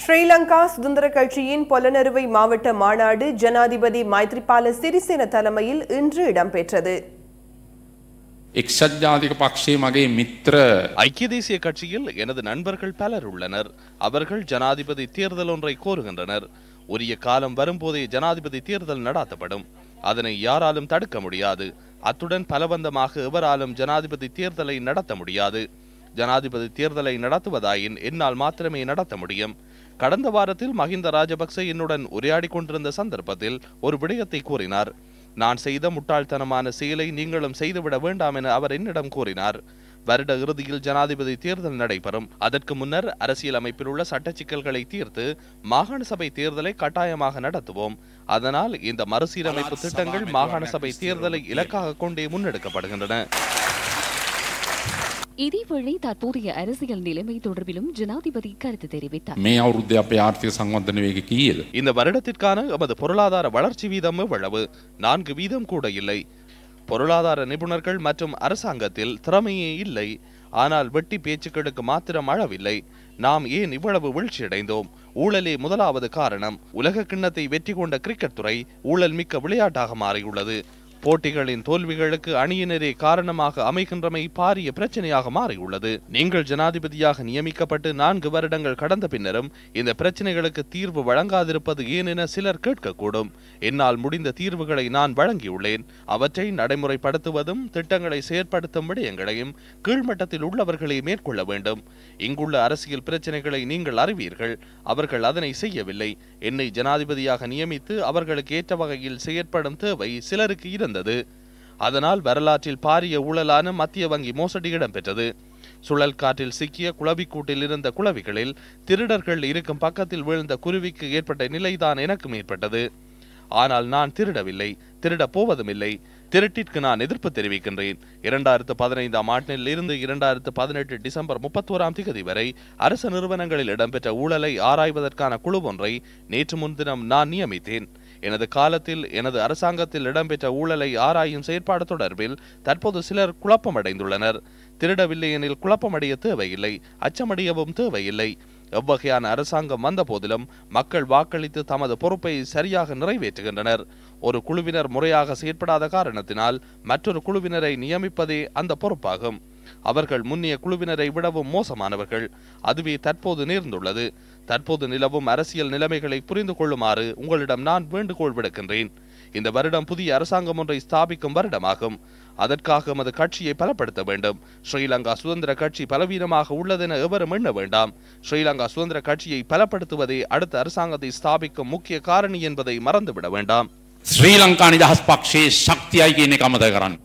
ஸ்ரீலங்கா சுதந்திர கட்சியின் பொலனறுவை மாவட்ட மாநாடு ஜனாதிபதி மைத்ரிபால சிறிசேன தலைமையில் இன்று இடம்பெற்றது. ஐக்கிய தேசிய கட்சியில் எனது நண்பர்கள் பலர் உள்ளனர். அவர்கள் ஜனாதிபதி தேர்தல் ஒன்றை கோருகின்றனர். உரிய காலம் வரும்போதே ஜனாதிபதி தேர்தல் நடாத்தப்படும். அதனை யாராலும் தடுக்க முடியாது. அத்துடன் பலவந்தமாக எவராலும் ஜனாதிபதி தேர்தலை நடத்த முடியாது. ஜனாதிபதி தேர்தலை நடத்துவதாயின் என்னால் மாத்திரமே நடத்த முடியும். கடந்த வாரத்தில் மஹிந்த ராஜபக்ச என்னுடன் உரையாடிக் கொண்டிருந்த சந்தர்ப்பத்தில் ஒரு விடயத்தை கூறினார். நான் செய்த முட்டாள்தனமான செயலை நீங்களும் செய்துவிட வேண்டாம் என அவர் என்னிடம் கூறினார். வருட இறுதியில் ஜனாதிபதி தேர்தல் நடைபெறும். அதற்கு முன்னர் அரசியல் அமைப்பில் உள்ள சட்ட சிக்கல்களை தீர்த்து மாகாண சபை தேர்தலை கட்டாயமாக நடத்துவோம். அதனால் இந்த மறுசீரமைப்பு திட்டங்கள் மாகாண சபை தேர்தலை இலக்காக கொண்டே முன்னெடுக்கப்படுகின்றன. இதேவேளை தற்போதைய அரசியல் நிலைமை தொடர்பிலும் ஜனாதிபதி கருத்து தெரிவித்தார் මේ අවුරුද්ධ අපේ ආර්ථික සංවර්ධන වේග කීයද. இந்த வருடத்திற்கான எமது பொருளாதார வளர்ச்சி வீதம் எவ்வளவு நான்கு வீதம் கூட இல்லை பொருளாதார நிபுணர்கள் மற்றும் அரசாங்கத்தில் திறமையே இல்லை ஆனால் வெட்டி பேச்சுக்களுக்கு மாத்திரம் அளவில்லை நாம் ஏன் இவ்வளவு வீழ்ச்சியடைந்தோம் ஊழலே முதலாவது காரணம் உலக கிண்ணத்தை வெற்றி கொண்ட கிரிக்கெட் துறை ஊழல் மிக்க விளையாட்டாக மாறியுள்ளது போட்டிகளின் தோல்விகளுக்கு அணியினரே காரணமாக அமைகின்றமை பாரிய பிரச்சனையாக மாறியுள்ளது. நீங்கள் ஜனாதிபதியாக நியமிக்கப்பட்டு நான்கு வருடங்கள் கடந்த பின்னரும் இந்த பிரச்சனைகளுக்கு தீர்வு வழங்காதிருப்பது ஏன் என சிலர் கேட்கக்கூடும். என்னால் முடிந்த தீர்வுகளை நான் வழங்கியுள்ளேன். அவற்றை நடைமுறைப்படுத்துவதும் திட்டங்களை செயற்படுத்தும் விடயங்களையும் கீழ்மட்டத்தில் உள்ளவர்களே மேற்கொள்ள வேண்டும். இங்குள்ள அரசியல் பிரச்சனைகளை நீங்கள் அறிவீர்கள். அவர்கள் அதனை செய்யவில்லை. என்னை ஜனாதிபதியாக நியமித்து அவர்களுக்கு ஏற்ற வகையில் செயற்படும் தேவை சிலருக்கு இருந்தது. அதனால் வரலாற்றில் பாரிய ஊழலான மத்திய வங்கி மோசடி இடம்பெற்றது. சுழல் காற்றில் சிக்கிய குளவிக்கூட்டில் இருந்த குளவிகளில் திருடர்கள் இருக்கும் பக்கத்தில் விழுந்த குருவிக்கு ஏற்பட்ட நிலைதான் எனக்கும் ஏற்பட்டது. ஆனால் நான் திருடவில்லை திருடப் போவதும் இல்லை திருட்டிற்கு நான் எதிர்ப்பு தெரிவிக்கின்றேன். இரண்டாயிரத்து பதினைந்தாம் ஆண்டில் இருந்து இரண்டாயிரத்து பதினெட்டு டிசம்பர் முப்பத்தோராம் திகதி வரை அரசு நிறுவனங்களில் இடம்பெற்ற ஊழலை ஆராய்வதற்கான குழு ஒன்றை நேற்று முன்தினம் நான் நியமித்தேன். எனது காலத்தில் எனது அரசாங்கத்தில் இடம்பெற்ற ஊழலை ஆராயும் செயற்பாடு தொடர்பில் தற்போது சிலர் குழப்பமடைந்துள்ளனர். திருடவில்லை எனில் குழப்பமடைய தேவையில்லை அச்சமடையவும் தேவையில்லை. எவ்வகையான அரசாங்கம் வந்த போதிலும் மக்கள் வாக்களித்து தமது பொறுப்பை சரியாக நிறைவேற்றுகின்றனர். ஒரு குழுவினர் முறையாக செயற்படாத காரணத்தினால் மற்றொரு குழுவினரை நியமிப்பதே அந்த பொறுப்பாகும். அவர்கள் முன்னைய குழுவினரை விடவும் மோசமானவர்கள். அதுவே தற்போது நேர்ந்துள்ளது. தற்போது நிலவும் அரசியல் நிலைமைகளை புரிந்து கொள்ளுமாறு உங்களிடம் நான் வேண்டுகோள் விடுக்கின்றேன். இந்த வருடம் புதிய அரசாங்கம் ஒன்றை ஸ்தாபிக்கும் வருடமாகும். அதற்காக எமது கட்சியை பலப்படுத்த வேண்டும். ஸ்ரீலங்கா சுதந்திர கட்சி பலவீனமாக உள்ளதென எவரும் எண்ண வேண்டாம். ஸ்ரீலங்கா சுதந்திர கட்சியை பலப்படுத்துவதே அடுத்த அரசாங்கத்தை ஸ்தாபிக்கும் முக்கிய காரணி என்பதை மறந்துவிட வேண்டாம். ஸ்ரீலங்கா நிஜ ஹஸ்பாக்ஷே சக்தியாகி நிகமதகரன்